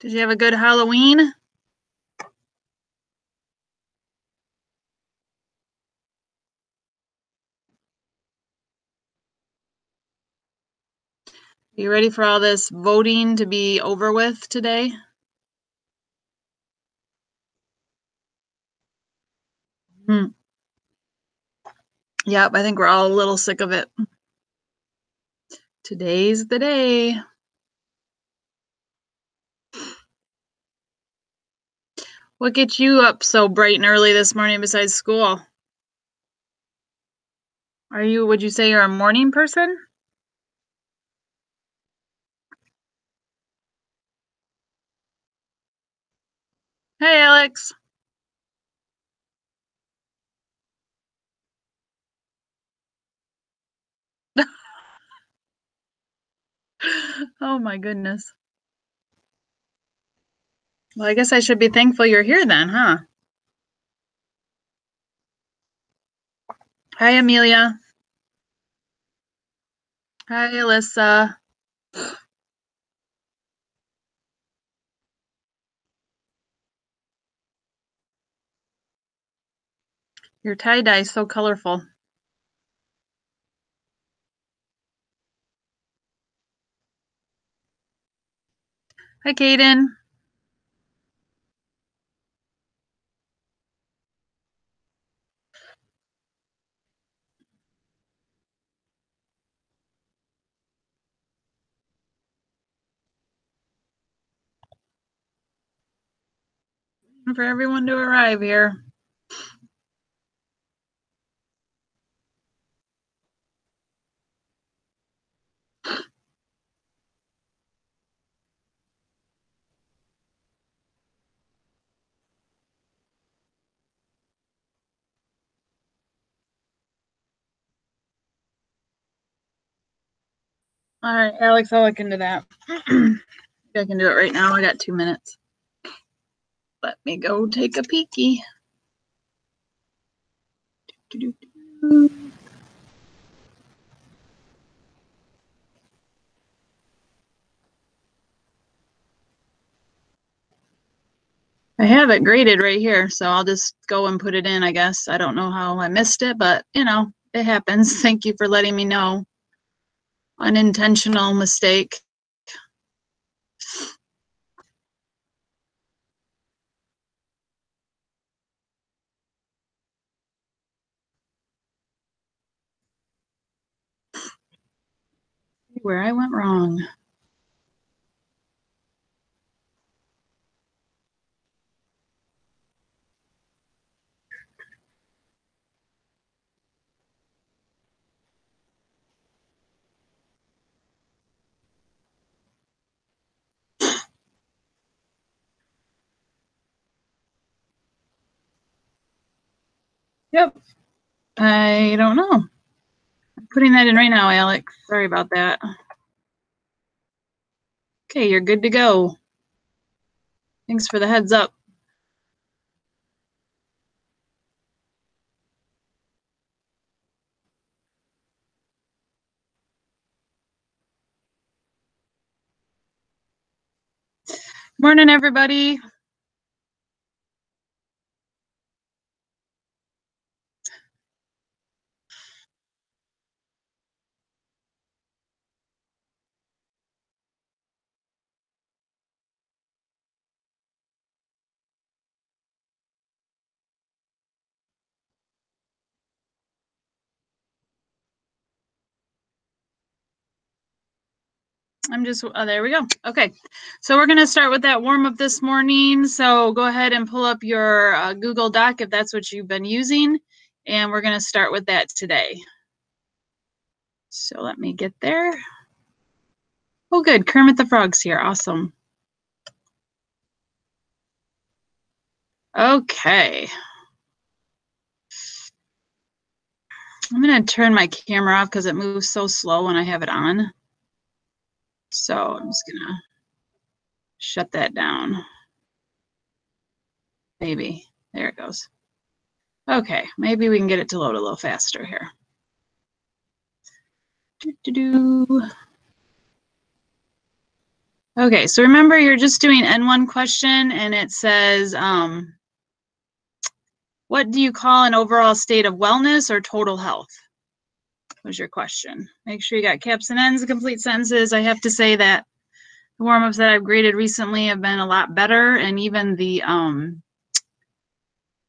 Did you have a good Halloween? Are you ready for all this voting to be over with today? Hmm. Yep, I think we're all a little sick of it. Today's the day. What gets you up so bright and early this morning besides school? Are you, would you say you're a morning person? Hey, Alex. oh my goodness. Well, I guess I should be thankful you're here then, huh? Hi, Amelia. Hi, Alyssa. Your tie-dye is so colorful. Hi, Kaden. For everyone to arrive here. All right, Alex, I'll look into that. I can do it right now. I got two minutes. Let me go take a peeky. I have it graded right here, so I'll just go and put it in, I guess. I don't know how I missed it, but you know, it happens. Thank you for letting me know. Unintentional mistake. Where I went wrong. Yep. I don't know. Putting that in right now, Alex. Sorry about that. Okay, you're good to go. Thanks for the heads up. Morning, everybody. I'm just, oh, there we go. Okay. So we're going to start with that warm up this morning. So go ahead and pull up your uh, Google Doc if that's what you've been using. And we're going to start with that today. So let me get there. Oh, good. Kermit the Frog's here. Awesome. Okay. I'm going to turn my camera off because it moves so slow when I have it on. So I'm just gonna shut that down. Maybe. There it goes. Okay, maybe we can get it to load a little faster here. Okay, so remember you're just doing N1 question and it says, um, what do you call an overall state of wellness or total health? Was your question. Make sure you got caps and ends, complete sentences. I have to say that the warm-ups that I've graded recently have been a lot better and even the um,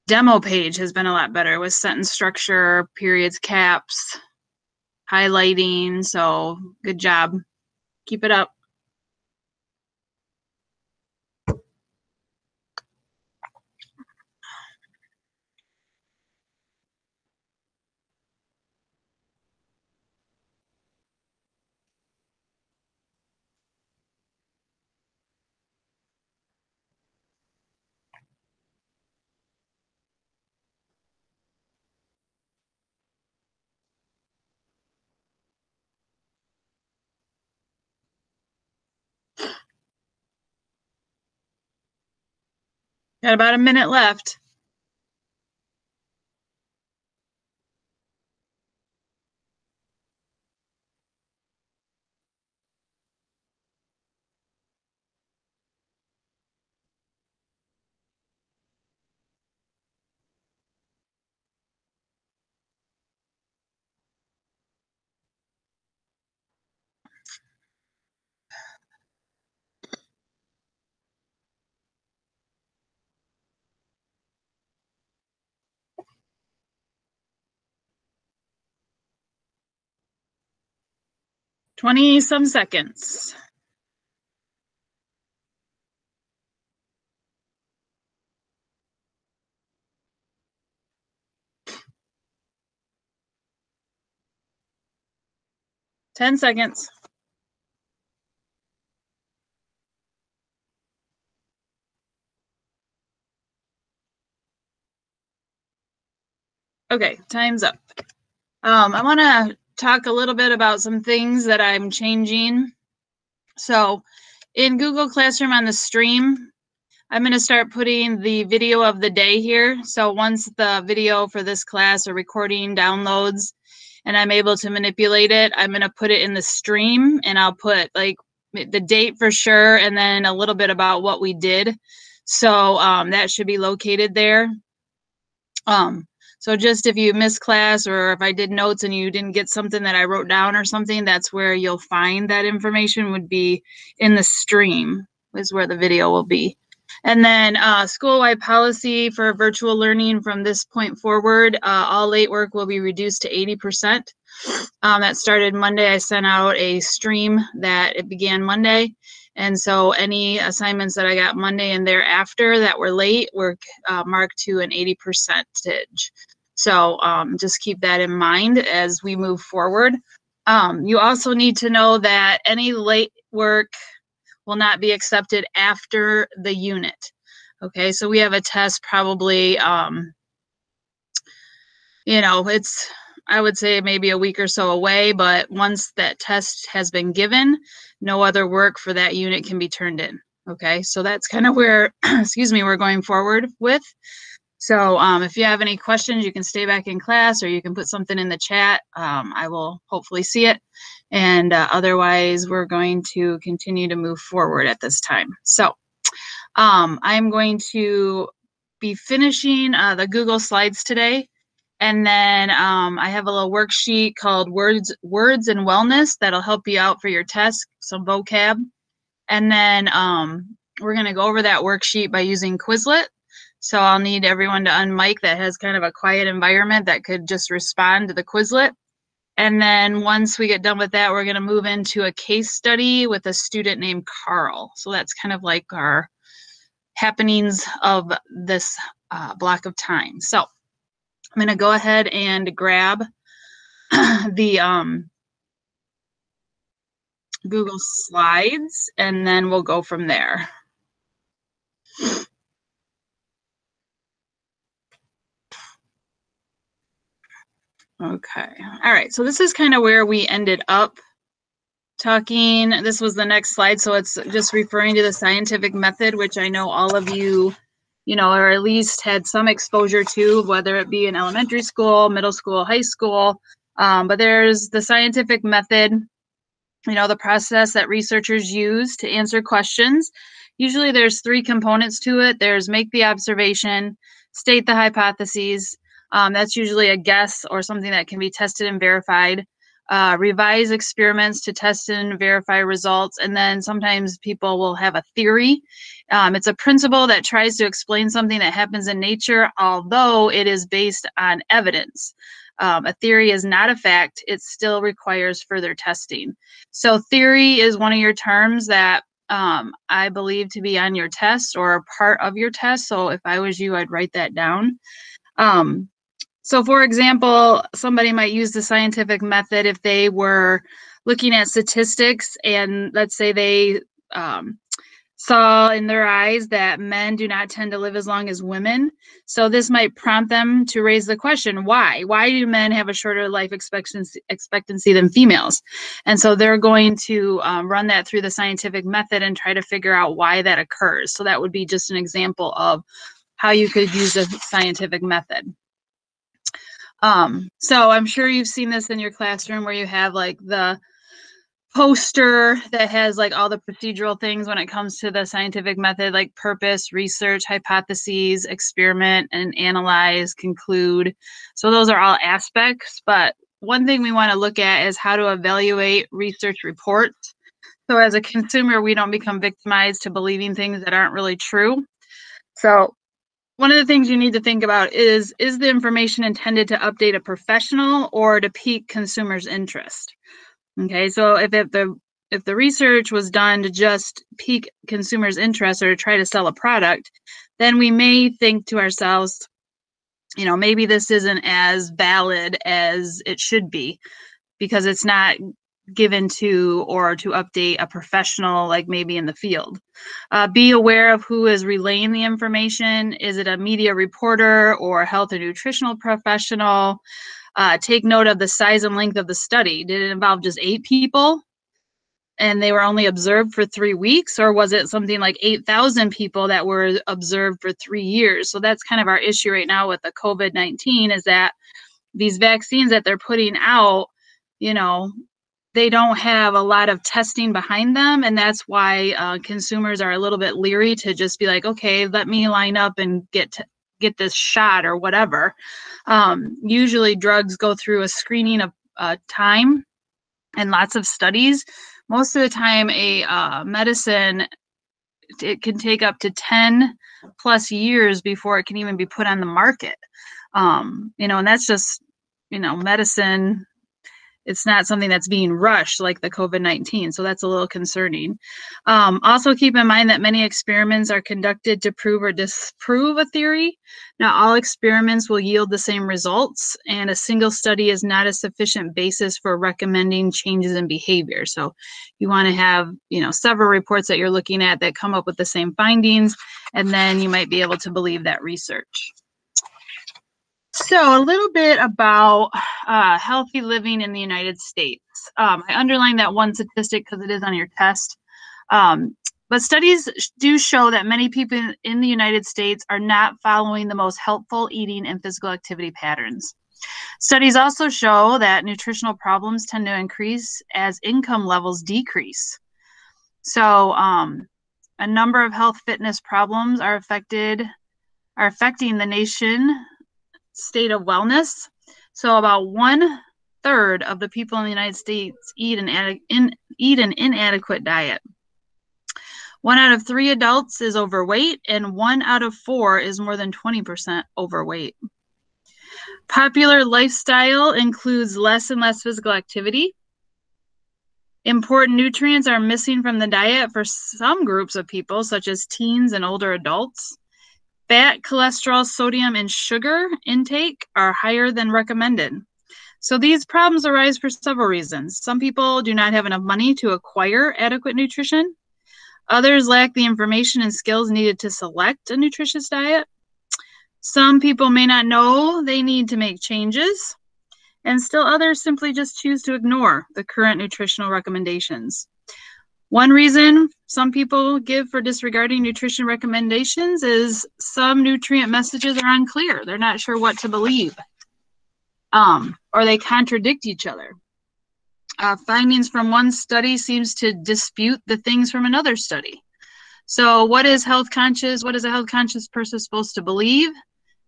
demo page has been a lot better with sentence structure, periods, caps, highlighting. So good job. Keep it up. Got about a minute left. Twenty some seconds. Ten seconds. Okay, time's up. Um, I want to talk a little bit about some things that I'm changing. So in Google Classroom on the stream, I'm going to start putting the video of the day here. So once the video for this class or recording downloads and I'm able to manipulate it, I'm going to put it in the stream and I'll put like the date for sure and then a little bit about what we did. So um, that should be located there. Um, so just if you miss class or if I did notes and you didn't get something that I wrote down or something, that's where you'll find that information would be in the stream is where the video will be. And then uh, school-wide policy for virtual learning from this point forward, uh, all late work will be reduced to 80%. Um, that started Monday. I sent out a stream that it began Monday. And so any assignments that I got Monday and thereafter that were late were uh, marked to an 80 percentage. So um, just keep that in mind as we move forward. Um, you also need to know that any late work will not be accepted after the unit. Okay, so we have a test probably, um, you know, it's, I would say maybe a week or so away, but once that test has been given, no other work for that unit can be turned in. Okay, so that's kind of where, excuse me, we're going forward with. So um, if you have any questions, you can stay back in class or you can put something in the chat. Um, I will hopefully see it. And uh, otherwise, we're going to continue to move forward at this time. So um, I'm going to be finishing uh, the Google Slides today. And then um, I have a little worksheet called Words, Words and Wellness that'll help you out for your test, some vocab. And then um, we're going to go over that worksheet by using Quizlet. So I'll need everyone to unmic that has kind of a quiet environment that could just respond to the Quizlet. And then once we get done with that, we're going to move into a case study with a student named Carl. So that's kind of like our happenings of this uh, block of time. So I'm going to go ahead and grab the um, Google Slides, and then we'll go from there. Okay. All right. So this is kind of where we ended up talking. This was the next slide. So it's just referring to the scientific method, which I know all of you, you know, or at least had some exposure to, whether it be in elementary school, middle school, high school. Um, but there's the scientific method. you know, the process that researchers use to answer questions. Usually there's three components to it. There's make the observation, state the hypotheses. Um, that's usually a guess or something that can be tested and verified. Uh, revise experiments to test and verify results. And then sometimes people will have a theory. Um, it's a principle that tries to explain something that happens in nature, although it is based on evidence. Um, a theory is not a fact, it still requires further testing. So, theory is one of your terms that um, I believe to be on your test or a part of your test. So, if I was you, I'd write that down. Um, so, for example, somebody might use the scientific method if they were looking at statistics and let's say they um, saw in their eyes that men do not tend to live as long as women. So this might prompt them to raise the question, why? Why do men have a shorter life expectancy, expectancy than females? And so they're going to um, run that through the scientific method and try to figure out why that occurs. So that would be just an example of how you could use a scientific method. Um, so I'm sure you've seen this in your classroom where you have like the poster that has like all the procedural things when it comes to the scientific method like purpose research hypotheses experiment and analyze conclude. So those are all aspects but one thing we want to look at is how to evaluate research reports. So as a consumer we don't become victimized to believing things that aren't really true. So one of the things you need to think about is is the information intended to update a professional or to pique consumers interest? Okay, so if, if the if the research was done to just pique consumers' interest or to try to sell a product, then we may think to ourselves, you know, maybe this isn't as valid as it should be because it's not given to or to update a professional like maybe in the field uh, be aware of who is relaying the information is it a media reporter or a health and nutritional professional uh, take note of the size and length of the study. Did it involve just eight people and they were only observed for three weeks, or was it something like 8,000 people that were observed for three years? So that's kind of our issue right now with the COVID 19 is that these vaccines that they're putting out, you know, they don't have a lot of testing behind them and that's why uh, consumers are a little bit leery to just be like okay let me line up and get get this shot or whatever. Um, usually, drugs go through a screening of uh, time and lots of studies. Most of the time, a uh, medicine it can take up to 10 plus years before it can even be put on the market. Um, you know, and that's just, you know, medicine it's not something that's being rushed like the COVID 19. So that's a little concerning. Um, also, keep in mind that many experiments are conducted to prove or disprove a theory. Now, all experiments will yield the same results, and a single study is not a sufficient basis for recommending changes in behavior. So, you want to have, you know, several reports that you're looking at that come up with the same findings, and then you might be able to believe that research. So, a little bit about uh, healthy living in the United States. Um, I underlined that one statistic because it is on your test. Um, but studies do show that many people in the United States are not following the most helpful eating and physical activity patterns. Studies also show that nutritional problems tend to increase as income levels decrease. So, um, a number of health fitness problems are affected are affecting the nation state of wellness. So about one third of the people in the United States eat an, in, eat an inadequate diet. One out of three adults is overweight, and one out of four is more than 20% overweight. Popular lifestyle includes less and less physical activity. Important nutrients are missing from the diet for some groups of people, such as teens and older adults. Fat, cholesterol, sodium, and sugar intake are higher than recommended. So these problems arise for several reasons. Some people do not have enough money to acquire adequate nutrition. Others lack the information and skills needed to select a nutritious diet. Some people may not know they need to make changes. And still others simply just choose to ignore the current nutritional recommendations. One reason some people give for disregarding nutrition recommendations is some nutrient messages are unclear. They're not sure what to believe, um, or they contradict each other. uh, findings from one study seems to dispute the things from another study. So what is health conscious? What is a health conscious person supposed to believe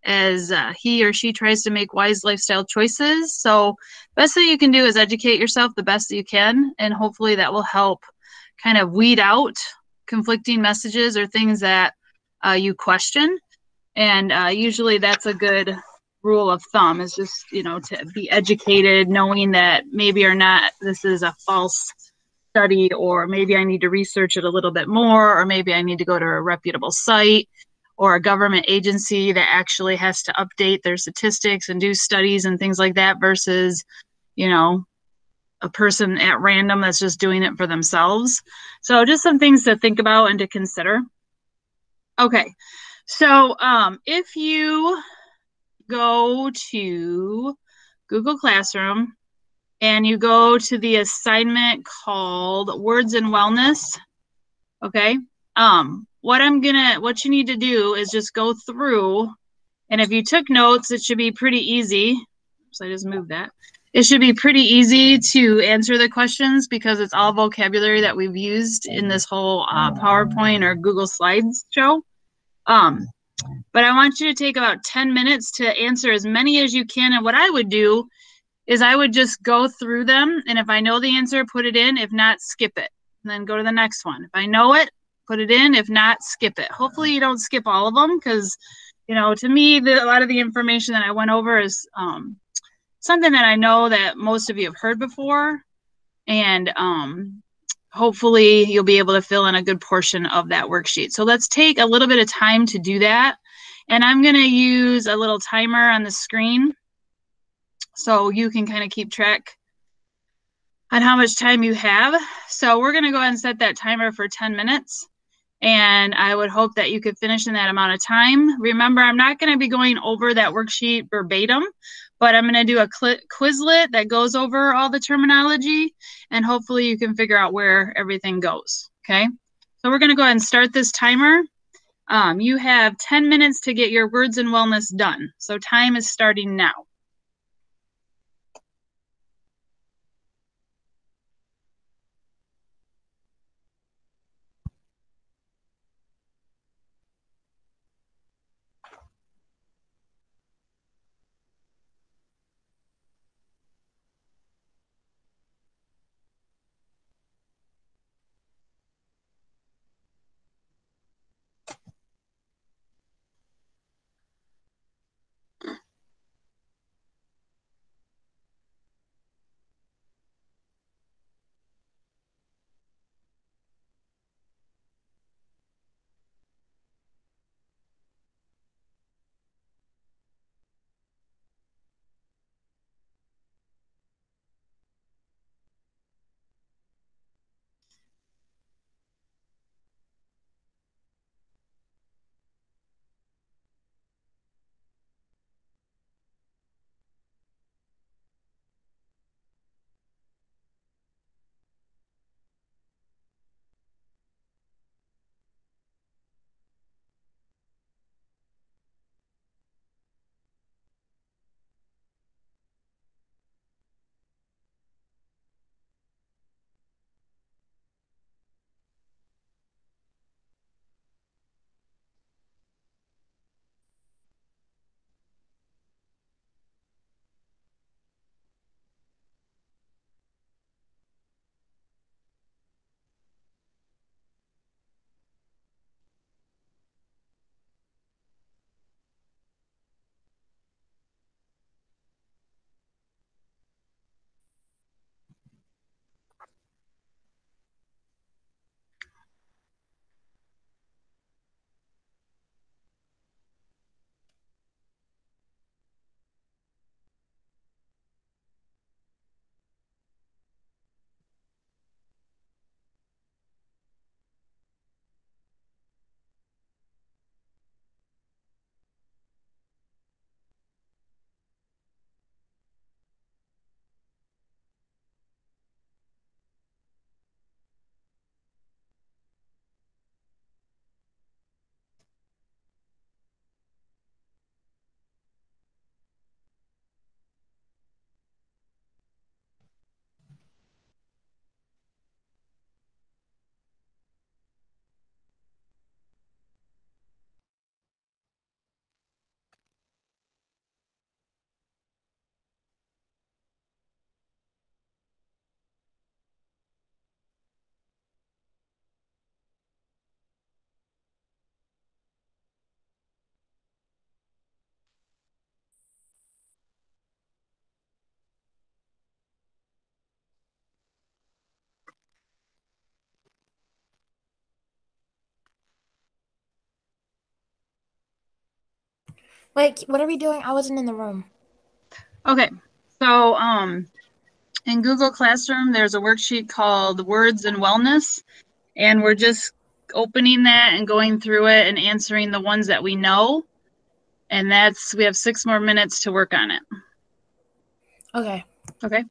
as uh, he or she tries to make wise lifestyle choices? So best thing you can do is educate yourself the best that you can, and hopefully that will help kind of weed out conflicting messages or things that uh, you question. And uh, usually that's a good rule of thumb is just, you know, to be educated, knowing that maybe or not this is a false study, or maybe I need to research it a little bit more, or maybe I need to go to a reputable site or a government agency that actually has to update their statistics and do studies and things like that versus, you know, a person at random that's just doing it for themselves. So just some things to think about and to consider. Okay. So um, if you go to Google Classroom and you go to the assignment called Words and Wellness, okay? Um, what I'm gonna, what you need to do is just go through, and if you took notes, it should be pretty easy. So I just moved that. It should be pretty easy to answer the questions because it's all vocabulary that we've used in this whole uh, PowerPoint or Google Slides show. Um, but I want you to take about 10 minutes to answer as many as you can. And what I would do is I would just go through them. And if I know the answer, put it in. If not, skip it. And then go to the next one. If I know it, put it in. If not, skip it. Hopefully, you don't skip all of them because, you know, to me, the, a lot of the information that I went over is um, something that I know that most of you have heard before. And um, hopefully you'll be able to fill in a good portion of that worksheet. So let's take a little bit of time to do that. And I'm going to use a little timer on the screen so you can kind of keep track on how much time you have. So we're going to go ahead and set that timer for 10 minutes. And I would hope that you could finish in that amount of time. Remember, I'm not going to be going over that worksheet verbatim, but I'm going to do a Quizlet that goes over all the terminology and hopefully you can figure out where everything goes. Okay. So we're going to go ahead and start this timer. Um, you have 10 minutes to get your words and wellness done. So time is starting now. Wait, what are we doing? I wasn't in the room. Okay, so um, in Google Classroom, there's a worksheet called Words and Wellness, and we're just opening that and going through it and answering the ones that we know. And that's, we have six more minutes to work on it. Okay. Okay.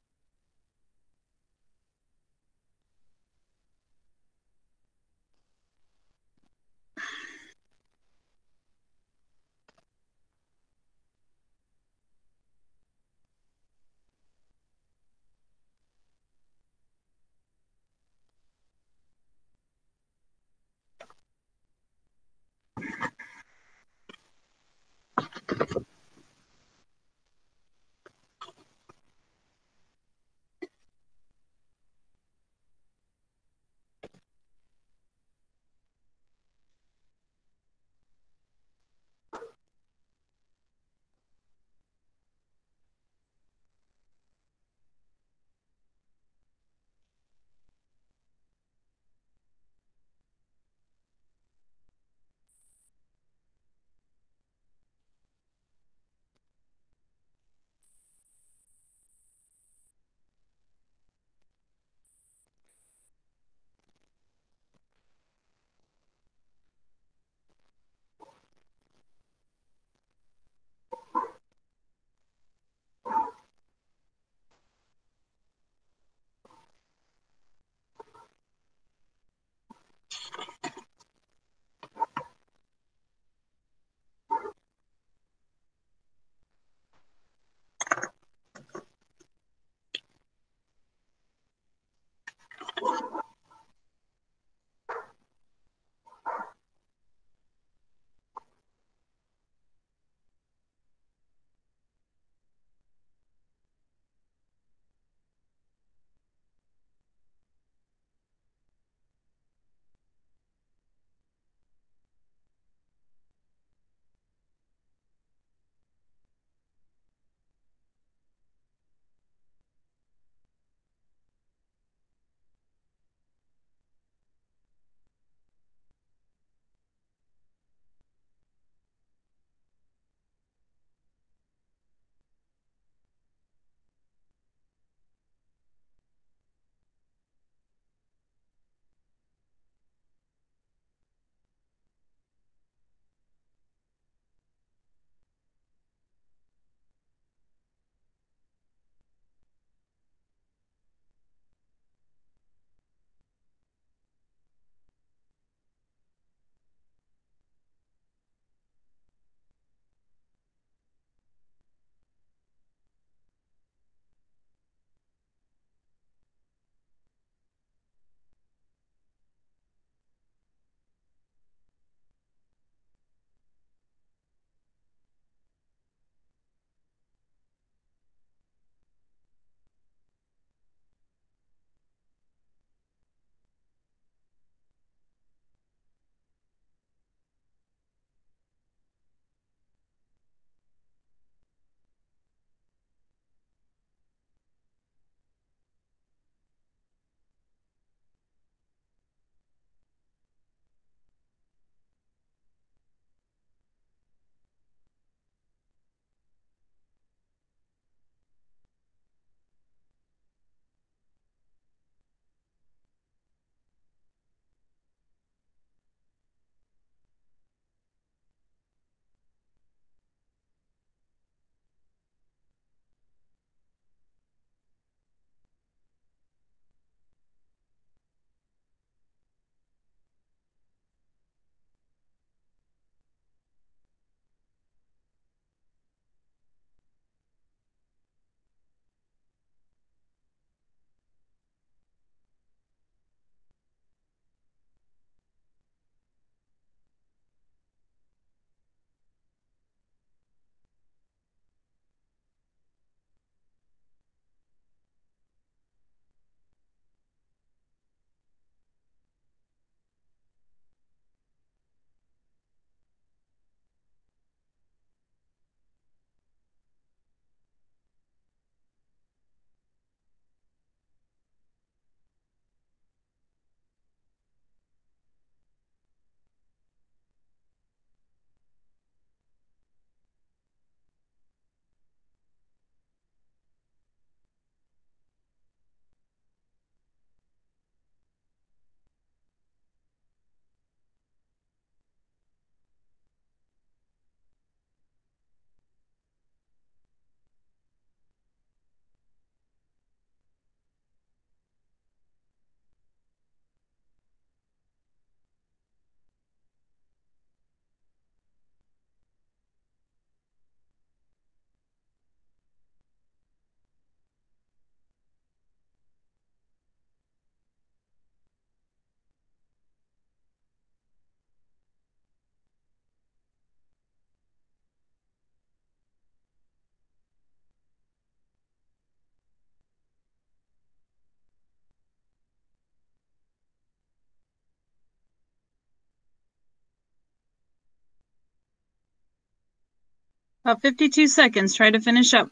About 52 seconds. Try to finish up.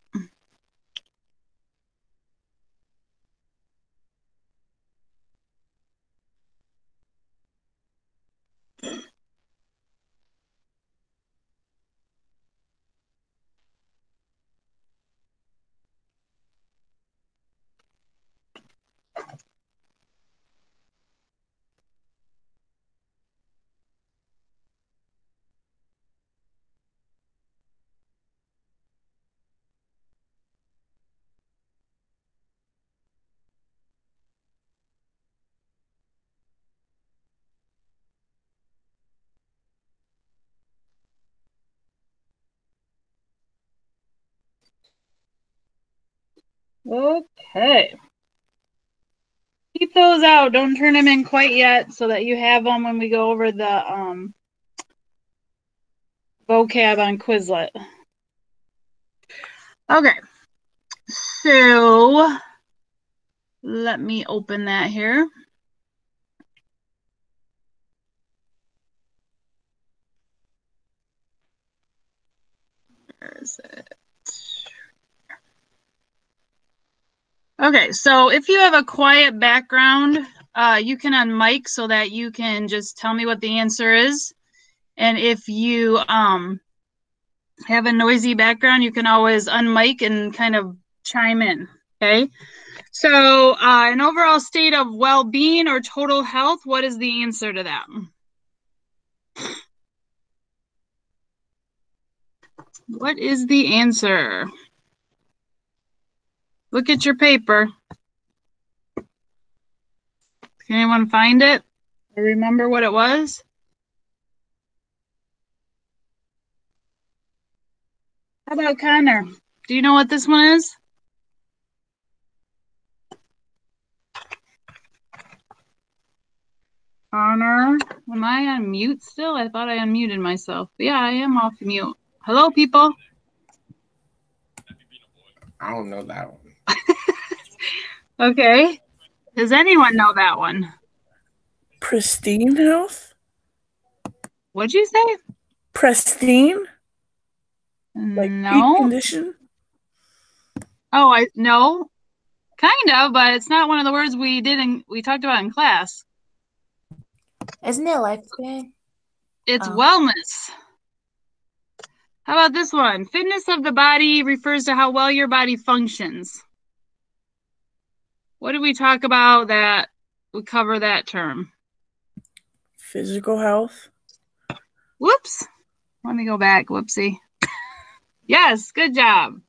Okay. Keep those out. Don't turn them in quite yet so that you have them when we go over the um, vocab on Quizlet. Okay. So let me open that here. Where is it? Okay, so if you have a quiet background, uh, you can unmic so that you can just tell me what the answer is. And if you um, have a noisy background, you can always unmic and kind of chime in. Okay. So, uh, an overall state of well being or total health, what is the answer to that? What is the answer? Look at your paper. Can anyone find it or remember what it was? How about Connor? Do you know what this one is? Connor, am I on mute still? I thought I unmuted myself. Yeah, I am off mute. Hello, people. I don't know that one. Okay. Does anyone know that one? Pristine health? What'd you say? Pristine? Like no. condition? Oh, I no. Kind of, but it's not one of the words we did in we talked about in class. Isn't it lifespan? It's Oh. wellness. How about this one? Fitness of the body refers to how well your body functions. What did we talk about that we cover that term? Physical health? Whoops. Let me go back. Whoopsie. yes, good job.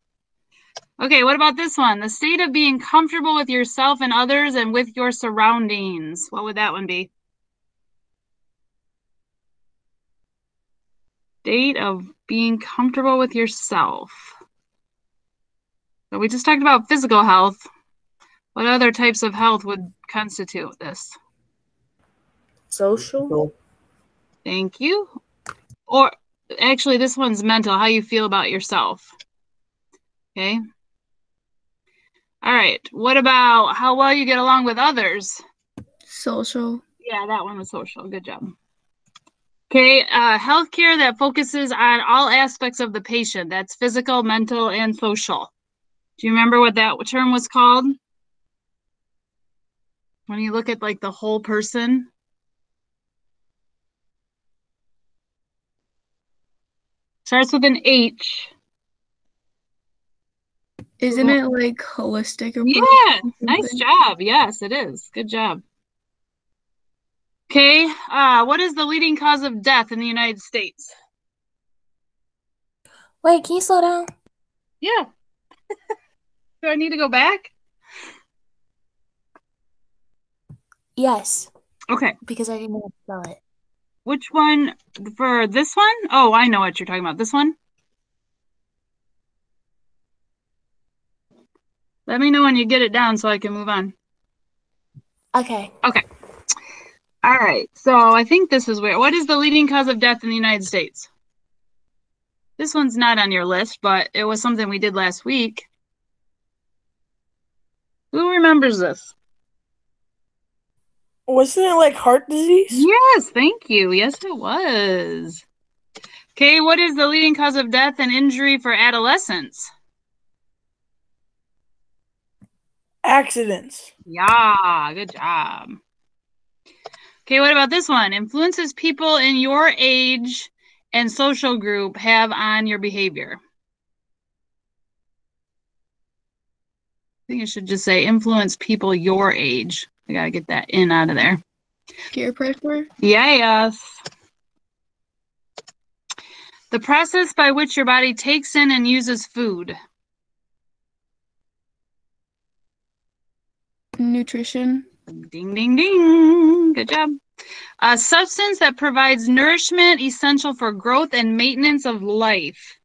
Okay, what about this one? The state of being comfortable with yourself and others and with your surroundings. What would that one be? State of being comfortable with yourself. So we just talked about physical health. What other types of health would constitute this? Social? Thank you. Or actually, this one's mental, how you feel about yourself. Okay. All right. What about how well you get along with others? Social. Yeah, that one was social. Good job. Okay. Uh, healthcare that focuses on all aspects of the patient. That's physical, mental, and social. Do you remember what that term was called? When you look at like the whole person. Starts with an H. Isn't it like holistic or Yeah, nice job. Yes, it is. Good job. Okay, uh, what is the leading cause of death in the United States? Wait, can you slow down? Yeah. Do I need to go back? Yes, Okay, because I didn't know how to spell it. which one for this one? Oh, I know what you're talking about. This one? Let me know when you get it down so I can move on. Okay. Okay. All right, so I think this is where. What is the leading cause of death in the United States? This one's not on your list, but it was something we did last week. Who remembers this? Wasn't it like heart disease? Yes, thank you. Yes, it was. Okay, what is the leading cause of death and injury for adolescents? Accidents. Yeah, good job. Okay, what about this one? Influences people in your age and social group have on your behavior. I think it should just say influence people your age. I gotta get that in out of there. Peer pressure. Yes. The process by which your body takes in and uses food. Nutrition. Ding, ding, ding. Good job. A substance that provides nourishment essential for growth and maintenance of life.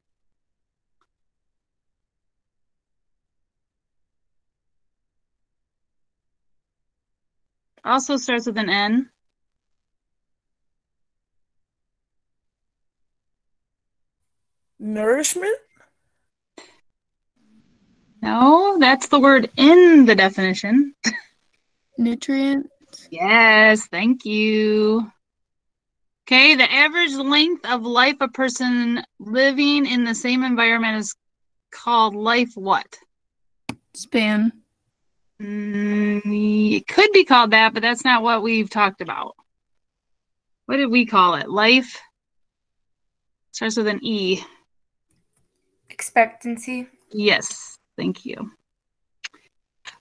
Also starts with an N. Nourishment. No, that's the word in the definition. Nutrient. Yes, thank you. Okay, the average length of life a person living in the same environment is called life what? Span. Mm, it could be called that, but that's not what we've talked about. What did we call it? Life starts with an E. Expectancy. Yes, thank you.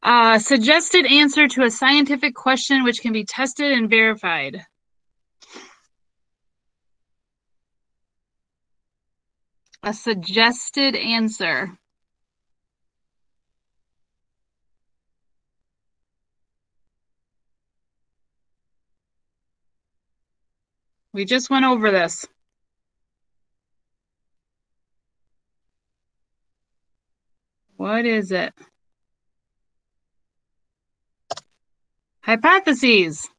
Uh, suggested answer to a scientific question which can be tested and verified. A suggested answer. We just went over this. What is it? Hypotheses.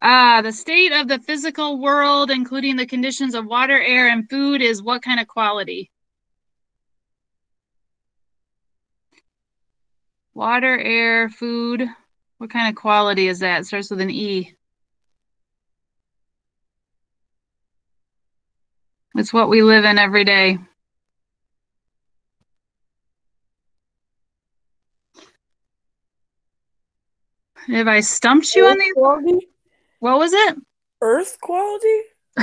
Uh, the state of the physical world, including the conditions of water, air, and food, is what kind of quality? Water, air, food. What kind of quality is that? It starts with an E. It's what we live in every day. Have I stumped you on Earth these? quality. What was it? Earth quality.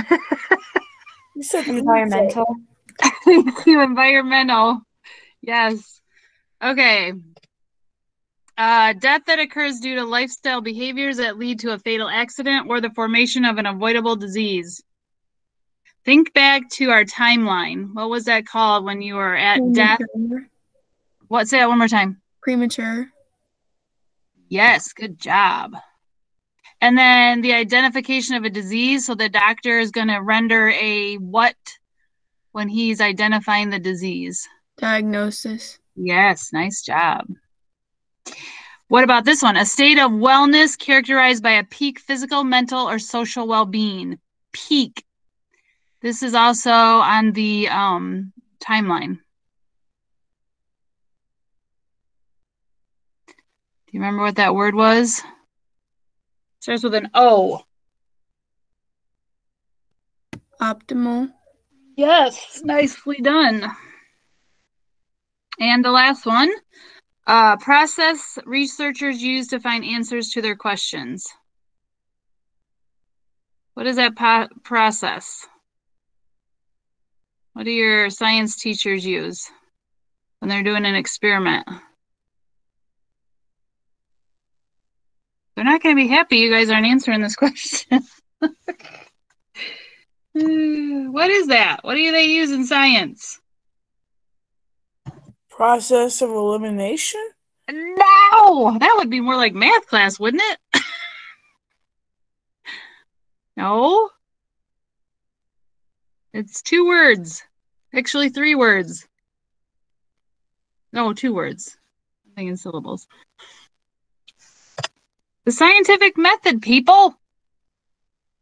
you said Environmental. You, environmental. Yes. Okay. Uh, death that occurs due to lifestyle behaviors that lead to a fatal accident or the formation of an avoidable disease. Think back to our timeline. What was that called when you were at death? Premature. What? Say that one more time. Premature. Yes, good job. And then the identification of a disease. So the doctor is going to render a what when he's identifying the disease? Diagnosis. Yes, nice job. What about this one? A state of wellness characterized by a peak physical, mental, or social well being. Peak. This is also on the um, timeline. Do you remember what that word was? It Starts with an O. Optimal. Yes, nicely done. And the last one, uh, process researchers use to find answers to their questions. What is that po- process? What do your science teachers use when they're doing an experiment? They're not going to be happy you guys aren't answering this question. what is that? What do they use in science? process of elimination. No, that would be more like math class, wouldn't it? no. It's two words. Actually, three words. No, two words. Something in syllables. The scientific method, people.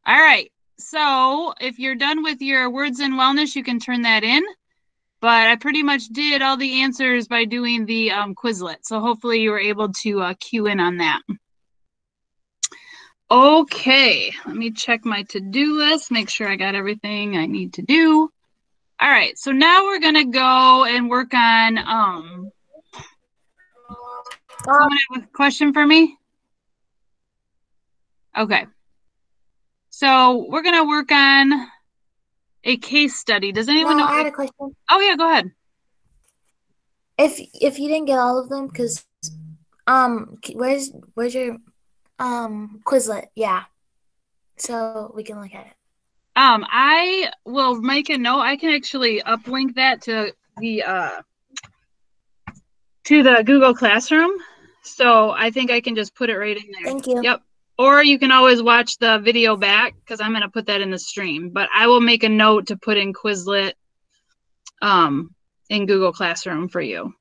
All right. So if you're done with your words in wellness, you can turn that in. But I pretty much did all the answers by doing the um, Quizlet. So hopefully you were able to uh, cue in on that. Okay, let me check my to-do list, make sure I got everything I need to do. All right, so now we're gonna go and work on, um, someone have a question for me? Okay. So we're gonna work on a case study. Does anyone No, know? I had a question. Oh yeah, go ahead. If if you didn't get all of them, because um, where's where's your um Quizlet? Yeah, so we can look at it. Um, I will make a note. I can actually uplink that to the uh to the Google Classroom. So I think I can just put it right in there. Thank you. Yep. Or you can always watch the video back because I'm gonna put that in the stream. But I will make a note to put in Quizlet um in Google Classroom for you.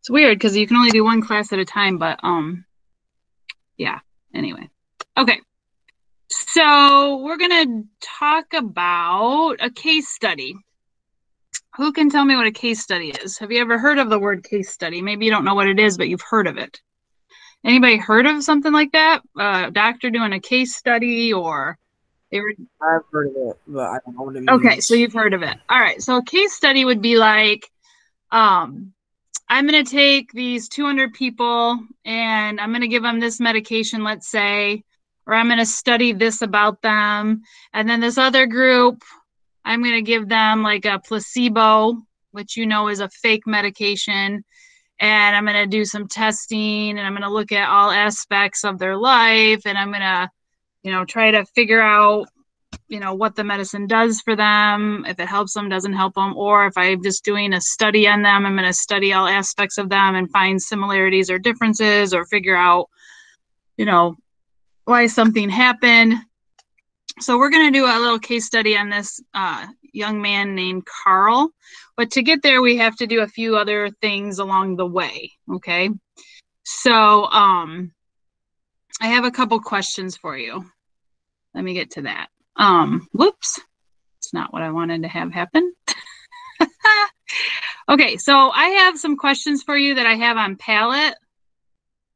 It's weird because you can only do one class at a time, but um yeah, anyway. Okay. So we're gonna talk about a case study. Who can tell me what a case study is? Have you ever heard of the word case study? Maybe you don't know what it is, but you've heard of it. Anybody heard of something like that? Uh, doctor doing a case study, or they were I've heard of it, but I don't know what it means. Okay, so you've heard of it. All right. So a case study would be like, um, I'm going to take these 200 people and I'm going to give them this medication, let's say, or I'm going to study this about them. And then this other group, I'm going to give them like a placebo, which you know is a fake medication. And I'm going to do some testing and I'm going to look at all aspects of their life and I'm going to, you know, try to figure out you know what the medicine does for them if it helps them doesn't help them or if i'm just doing a study on them i'm going to study all aspects of them and find similarities or differences or figure out you know why something happened. So we're going to do a little case study on this uh, young man named carl. But to get there we have to do a few other things along the way okay? So um i have a couple questions for you. Let me get to that. Um, whoops, it's not what I wanted to have happen. okay, so I have some questions for you that I have on Padlet,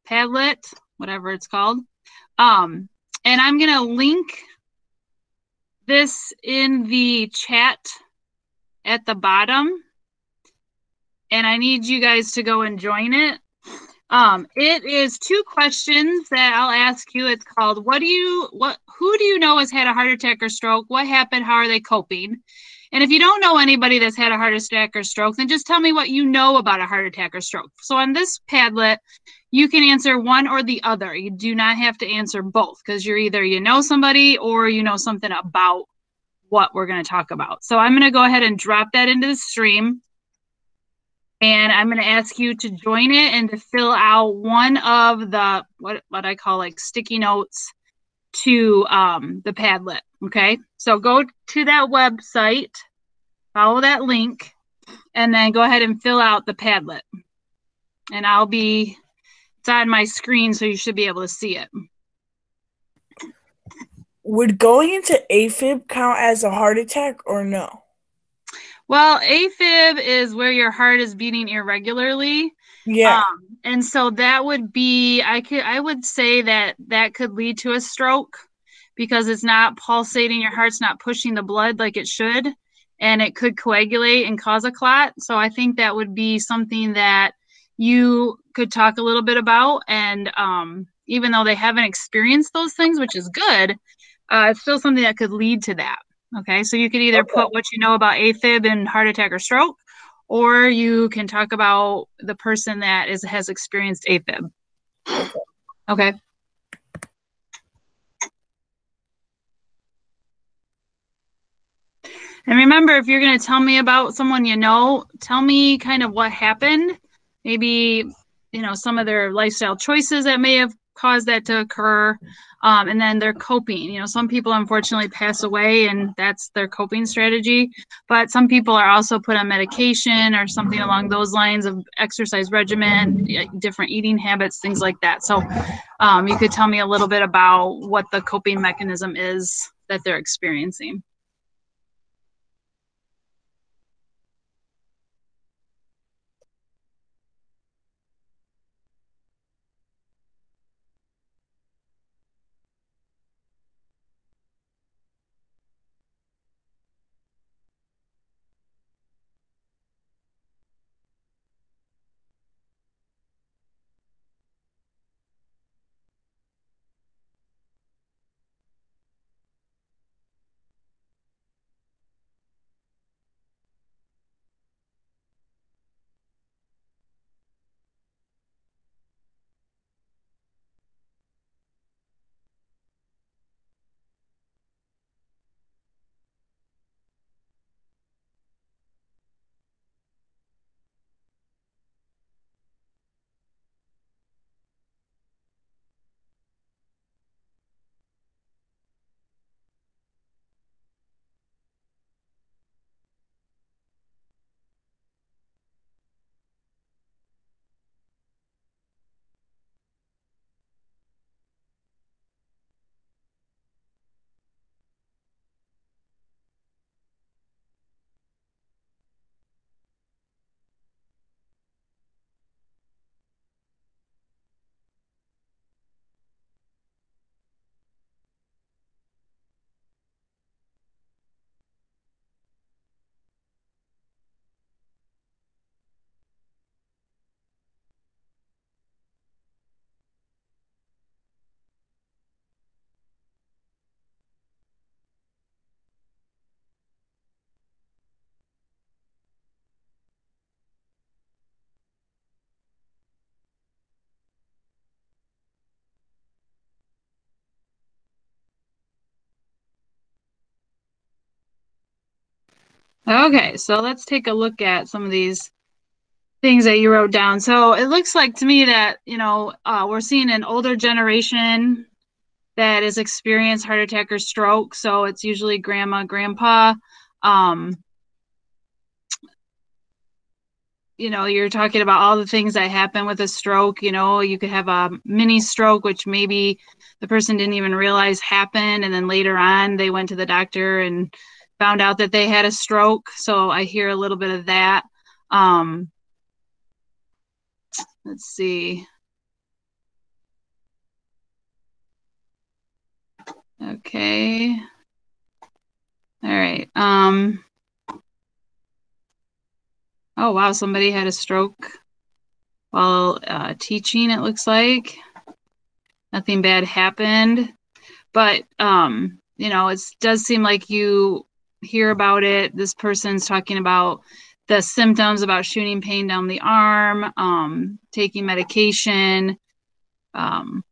Padlet, whatever it's called. Um, and I'm gonna link this in the chat at the bottom. And I need you guys to go and join it. Um, it is two questions that I'll ask you. It's called what do you what who do you know has had a heart attack or stroke? What happened? How are they coping? And if you don't know anybody that's had a heart attack or stroke, then just tell me what you know about a heart attack or stroke. So on this Padlet, you can answer one or the other. You do not have to answer both because you're either you know somebody or you know something about what we're going to talk about. So I'm going to go ahead and drop that into the stream and I'm going to ask you to join it and to fill out one of the what what I call like sticky notes to um, the Padlet. Okay, so go to that website, follow that link, and then go ahead and fill out the Padlet. And I'll be on my screen, so you should be able to see it. Would going into AFib count as a heart attack or no? Well, AFib is where your heart is beating irregularly. Yeah. Um, and so that would be I could I would say that that could lead to a stroke because it's not pulsating your heart's not pushing the blood like it should and it could coagulate and cause a clot. So I think that would be something that you could talk a little bit about and um, even though they haven't experienced those things, which is good, uh, it's still something that could lead to that. Okay, so you could either Okay. put what you know about AFib and heart attack or stroke, or you can talk about the person that is has experienced AFib. Okay. And remember, if you're going to tell me about someone you know, tell me kind of what happened. Maybe, you know, some of their lifestyle choices that may have caused that to occur. Um, and then their coping. You know, some people unfortunately pass away and that's their coping strategy. But some people are also put on medication or something along those lines of exercise regimen, different eating habits, things like that. So um, you could tell me a little bit about what the coping mechanism is that they're experiencing. Okay, so let's take a look at some of these things that you wrote down. So it looks like to me that, you know, uh, we're seeing an older generation that has experienced heart attack or stroke. So it's usually grandma, grandpa. Um, you know, you're talking about all the things that happen with a stroke. You know, you could have a mini stroke, which maybe the person didn't even realize happened. And then later on, they went to the doctor and found out that they had a stroke. So I hear a little bit of that. Um, let's see. Okay. All right. Um, oh, wow. Somebody had a stroke while uh, teaching, it looks like. Nothing bad happened. But, um, you know, it does seem like you hear about it. This person's talking about the symptoms about shooting pain down the arm, um, taking medication, um,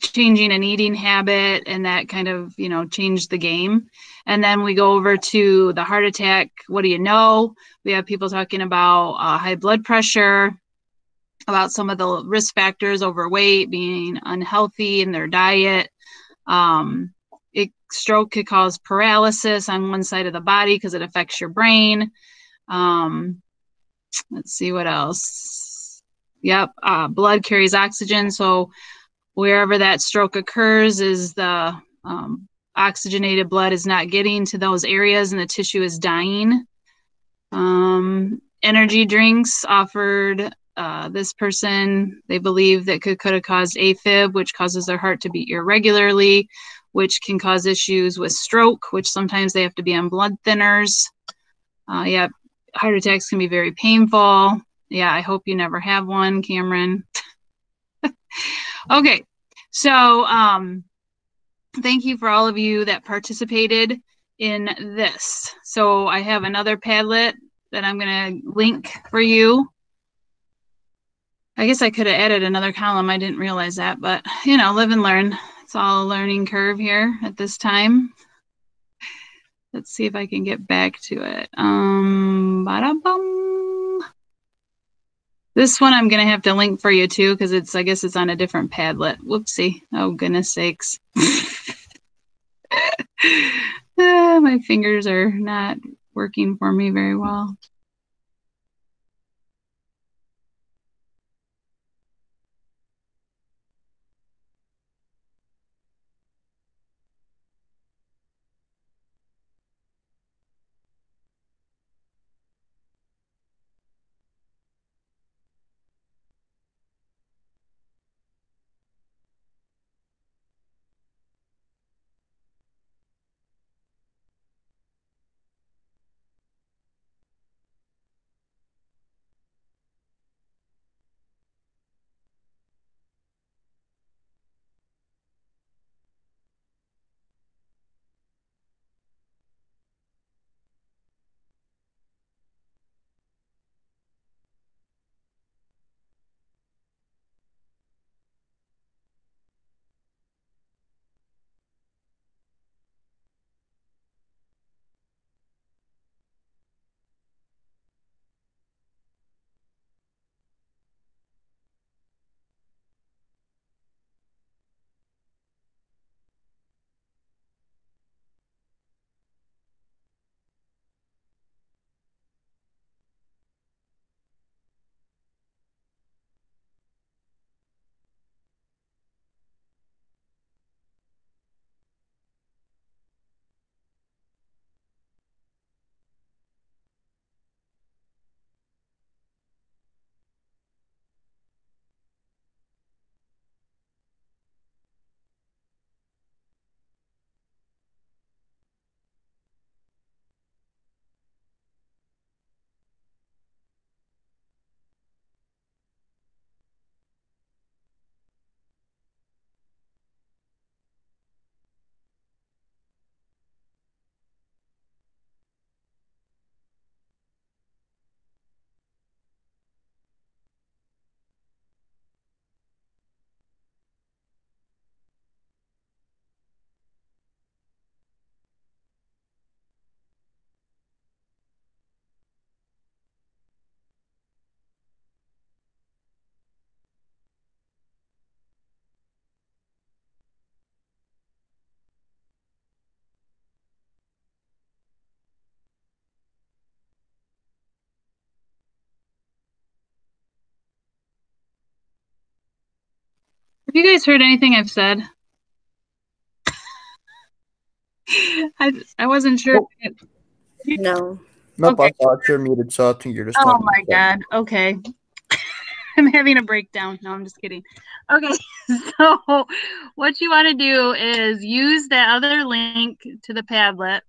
changing an eating habit, and that kind of, you know, changed the game. And then we go over to the heart attack. What do you know? We have people talking about uh, high blood pressure, about some of the risk factors, overweight, being unhealthy in their diet. Um, it, stroke could cause paralysis on one side of the body because it affects your brain. Um, let's see what else. Yep, uh, blood carries oxygen, so wherever that stroke occurs is the um, oxygenated blood is not getting to those areas and the tissue is dying. Um, energy drinks offered uh, this person, they believe that could, could have caused AFib, which causes their heart to beat irregularly, which can cause issues with stroke, which sometimes they have to be on blood thinners. Uh, yeah, heart attacks can be very painful. Yeah, I hope you never have one, Cameron. okay, so um, thank you for all of you that participated in this. So I have another Padlet that I'm going to link for you. I guess I could have added another column. I didn't realize that, but you know, live and learn. It's all a learning curve here at this time. Let's see if I can get back to it. Um. This one I'm going to have to link for you too because it's, I guess it's on a different Padlet. Whoopsie. Oh, goodness sakes. ah, my fingers are not working for me very well. You guys heard anything I've said? I I wasn't sure. Oh. if- No. Nope, Okay. I thought you're muted, so I think you're just Oh talking. my to yourself. god. Okay. I'm having a breakdown. No, I'm just kidding. Okay. So what you want to do is use that other link to the Padlet.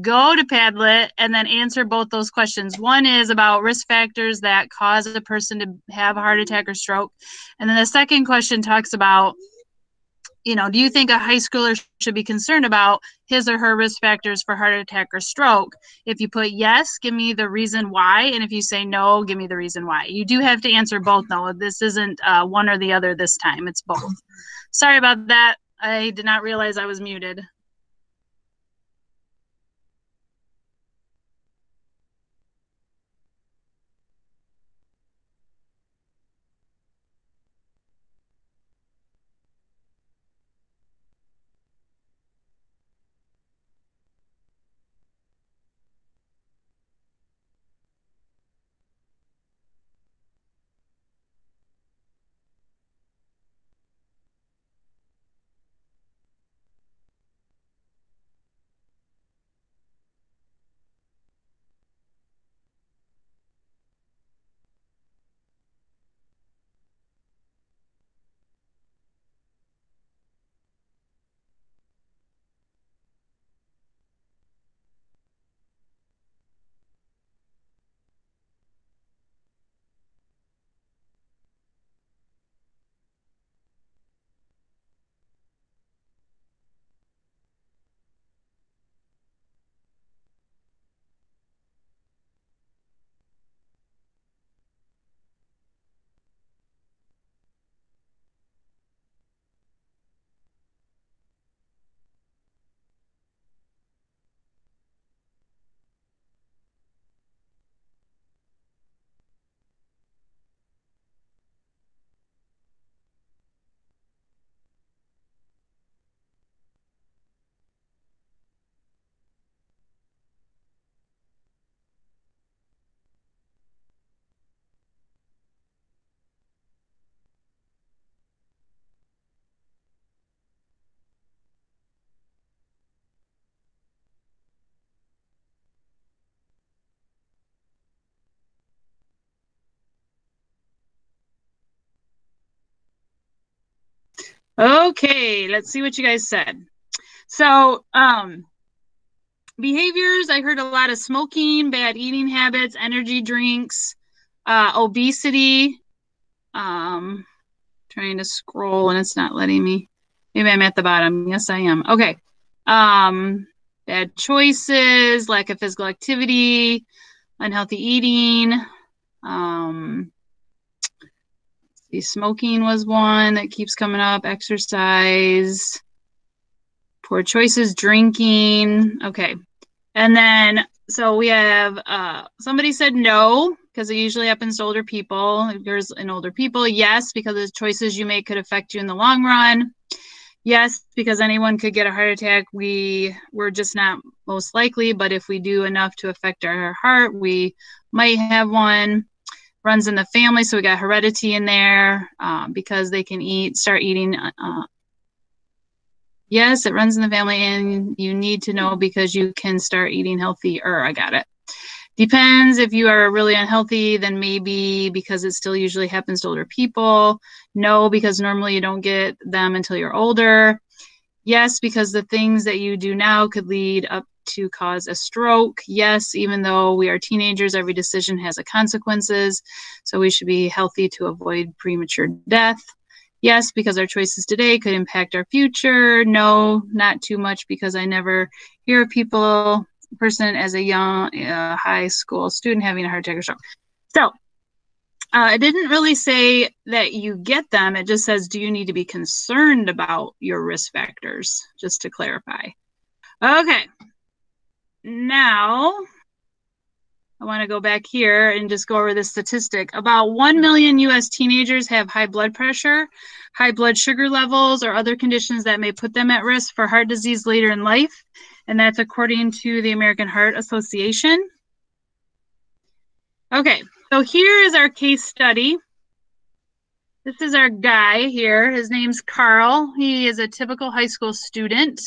Go to Padlet and then answer both those questions. One is about risk factors that cause a person to have a heart attack or stroke. And then the second question talks about you know, do you think a high schooler should be concerned about his or her risk factors for heart attack or stroke? If you put yes, give me the reason why. And if you say no, give me the reason why. You do have to answer both, though. This isn't uh, one or the other this time, it's both. Sorry about that. I did not realize I was muted. Okay, let's see what you guys said. So, um, behaviors I heard a lot of smoking, bad eating habits, energy drinks, uh, obesity. Um, trying to scroll and it's not letting me. Maybe I'm at the bottom. Yes, I am. Okay. Um, bad choices, lack of physical activity, unhealthy eating. Um, smoking was one that keeps coming up. Exercise, poor choices, drinking. Okay, and then so we have uh, somebody said no because it usually happens to older people. Occurs in older people. Yes, because the choices you make could affect you in the long run. Yes, because anyone could get a heart attack. We we're just not most likely, but if we do enough to affect our heart, we might have one runs in the family, so we got heredity in there um, because they can eat, start eating. Uh, yes, it runs in the family, and you need to know because you can start eating healthier. I got it. Depends if you are really unhealthy, then maybe because it still usually happens to older people. No, because normally you don't get them until you're older. Yes, because the things that you do now could lead up to cause a stroke. Yes, even though we are teenagers, every decision has a consequences. So we should be healthy to avoid premature death. Yes, because our choices today could impact our future. No, not too much because I never hear people, person as a young uh, high school student having a heart attack or stroke. So uh, it didn't really say that you get them. It just says, do you need to be concerned about your risk factors? Just to clarify. Okay. Now, I want to go back here and just go over this statistic. About 1 million US teenagers have high blood pressure, high blood sugar levels, or other conditions that may put them at risk for heart disease later in life. And that's according to the American Heart Association. Okay, so here is our case study. This is our guy here. His name's Carl. He is a typical high school student.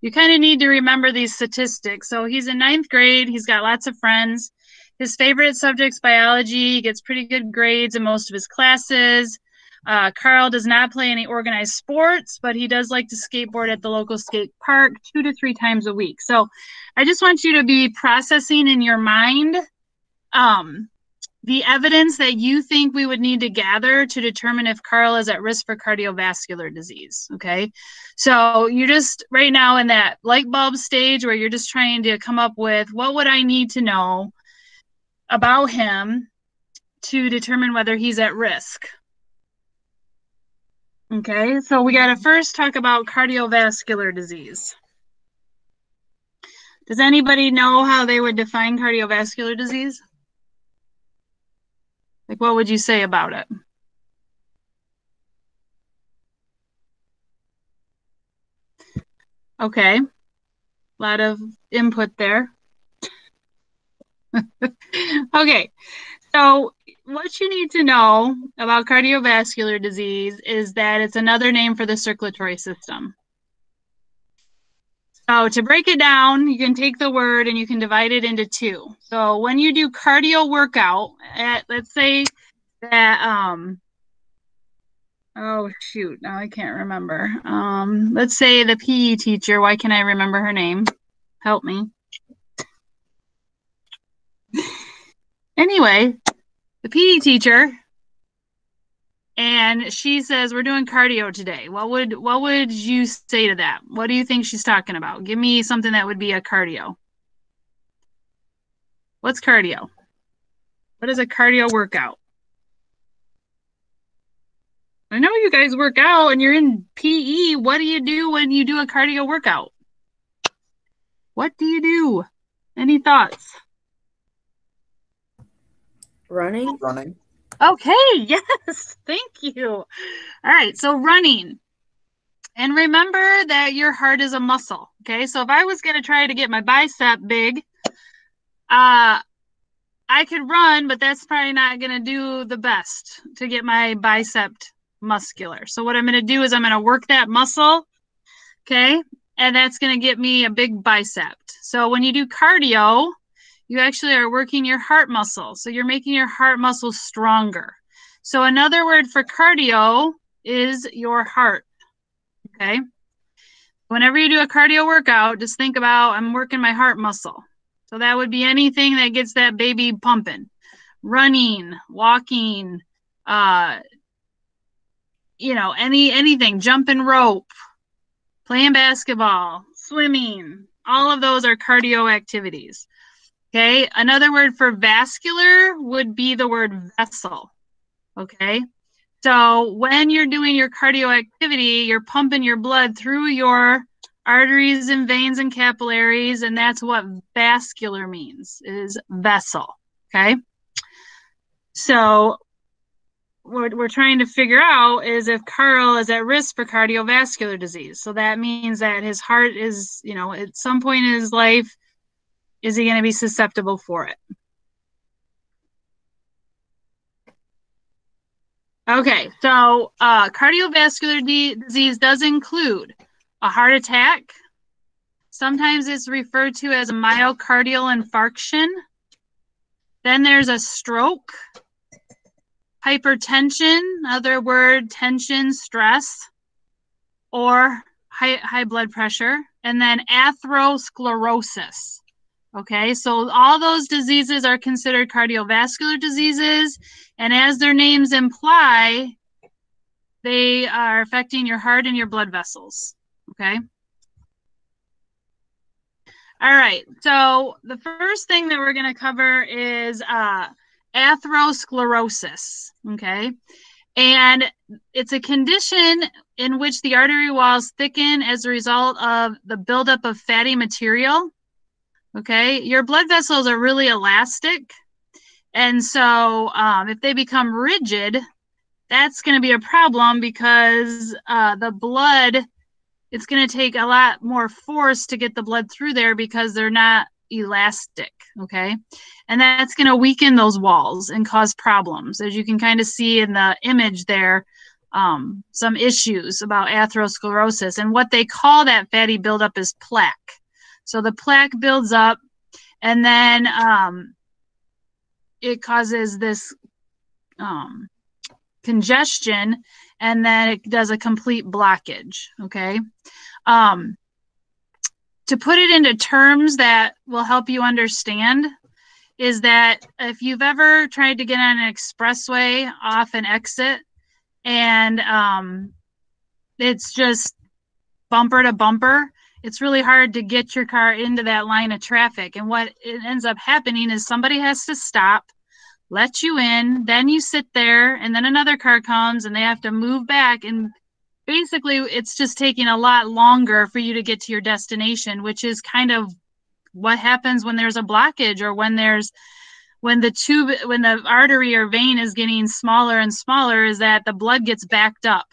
You kind of need to remember these statistics. So he's in ninth grade. He's got lots of friends. His favorite subject's biology. He gets pretty good grades in most of his classes. Uh, Carl does not play any organized sports, but he does like to skateboard at the local skate park two to three times a week. So I just want you to be processing in your mind um, the evidence that you think we would need to gather to determine if Carl is at risk for cardiovascular disease. Okay. So you're just right now in that light bulb stage where you're just trying to come up with what would I need to know about him to determine whether he's at risk. Okay, so we got to first talk about cardiovascular disease. Does anybody know how they would define cardiovascular disease? Like, what would you say about it? Okay, a lot of input there. okay, so what you need to know about cardiovascular disease is that it's another name for the circulatory system. So to break it down, you can take the word and you can divide it into two. So when you do cardio workout, at let's say that um oh shoot, now I can't remember. Um let's say the PE teacher, why can I remember her name? Help me. anyway, the PE teacher and she says we're doing cardio today. What would what would you say to that? What do you think she's talking about? Give me something that would be a cardio. What's cardio? What is a cardio workout? I know you guys work out and you're in PE. What do you do when you do a cardio workout? What do you do? Any thoughts? Running. Running. Okay, yes, thank you. All right, so running. And remember that your heart is a muscle. Okay, so if I was going to try to get my bicep big, uh, I could run, but that's probably not going to do the best to get my bicep muscular. So, what I'm going to do is I'm going to work that muscle. Okay, and that's going to get me a big bicep. So, when you do cardio, you actually are working your heart muscle. So you're making your heart muscle stronger. So another word for cardio is your heart. Okay. Whenever you do a cardio workout, just think about I'm working my heart muscle. So that would be anything that gets that baby pumping. Running, walking, uh you know, any anything, jumping rope, playing basketball, swimming, all of those are cardio activities. Okay, another word for vascular would be the word vessel. Okay, so when you're doing your cardio activity, you're pumping your blood through your arteries and veins and capillaries, and that's what vascular means is vessel. Okay, so what we're trying to figure out is if Carl is at risk for cardiovascular disease. So that means that his heart is, you know, at some point in his life is he going to be susceptible for it? Okay, so uh, cardiovascular de- disease does include a heart attack. Sometimes it's referred to as a myocardial infarction. Then there's a stroke, hypertension, other word, tension, stress, or high, high blood pressure, and then atherosclerosis. Okay, so all those diseases are considered cardiovascular diseases, and as their names imply, they are affecting your heart and your blood vessels. Okay. All right, so the first thing that we're going to cover is uh, atherosclerosis. Okay, and it's a condition in which the artery walls thicken as a result of the buildup of fatty material Okay, your blood vessels are really elastic. And so um, if they become rigid, that's going to be a problem because uh, the blood, it's going to take a lot more force to get the blood through there because they're not elastic. Okay. And that's going to weaken those walls and cause problems. As you can kind of see in the image there, um, some issues about atherosclerosis. And what they call that fatty buildup is plaque. So the plaque builds up and then um, it causes this um, congestion and then it does a complete blockage. Okay. Um, to put it into terms that will help you understand is that if you've ever tried to get on an expressway off an exit and um, it's just bumper to bumper, it's really hard to get your car into that line of traffic. And what it ends up happening is somebody has to stop, let you in, then you sit there, and then another car comes and they have to move back. And basically, it's just taking a lot longer for you to get to your destination, which is kind of what happens when there's a blockage or when there's when the tube when the artery or vein is getting smaller and smaller is that the blood gets backed up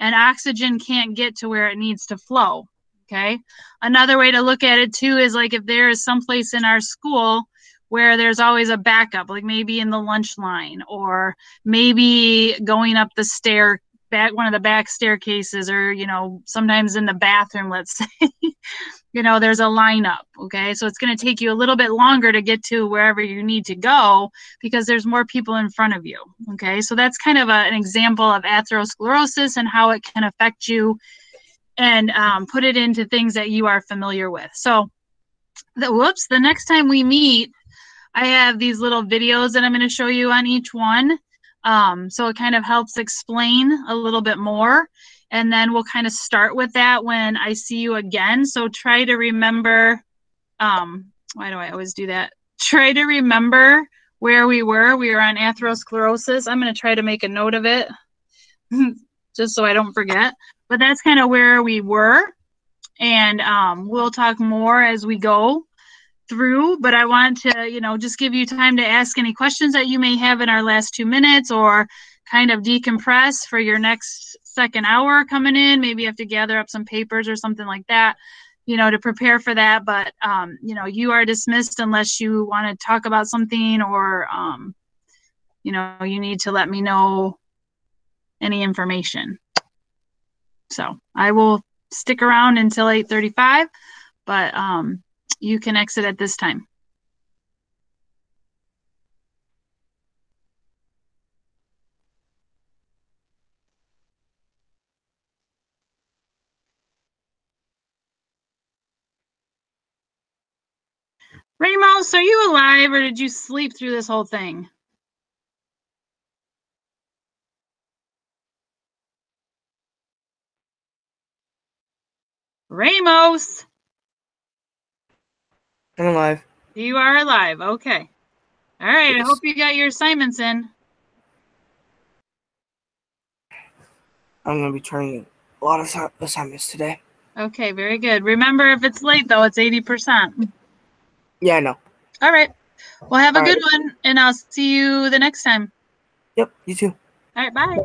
and oxygen can't get to where it needs to flow okay? Another way to look at it too is like if there is some place in our school where there's always a backup like maybe in the lunch line or maybe going up the stair back one of the back staircases or you know sometimes in the bathroom let's say you know there's a lineup okay? So it's going to take you a little bit longer to get to wherever you need to go because there's more people in front of you okay? So that's kind of a, an example of atherosclerosis and how it can affect you and um, put it into things that you are familiar with so the whoops the next time we meet i have these little videos that i'm going to show you on each one um, so it kind of helps explain a little bit more. And then we'll kind of start with that when I see you again. So try to remember, um, why do I always do that? Try to remember where we were. We were on atherosclerosis. I'm going to try to make a note of it just so I don't forget. But that's kind of where we were. And um, we'll talk more as we go through, but I want to, you know, just give you time to ask any questions that you may have in our last two minutes or kind of decompress for your next second hour coming in. Maybe you have to gather up some papers or something like that, you know, to prepare for that. But, um, you know, you are dismissed unless you want to talk about something or, um, you know, you need to let me know any information. So I will stick around until 835, but, um, you can exit at this time. Ramos, are you alive or did you sleep through this whole thing? Ramos! I'm alive. You are alive. Okay. All right. I hope you got your assignments in. I'm gonna be turning a lot of assignments today. Okay. Very good. Remember, if it's late, though, it's 80%. Yeah, I know. All right. Well, have a All good one, and I'll see you the next time. Yep, you too. All right. Bye.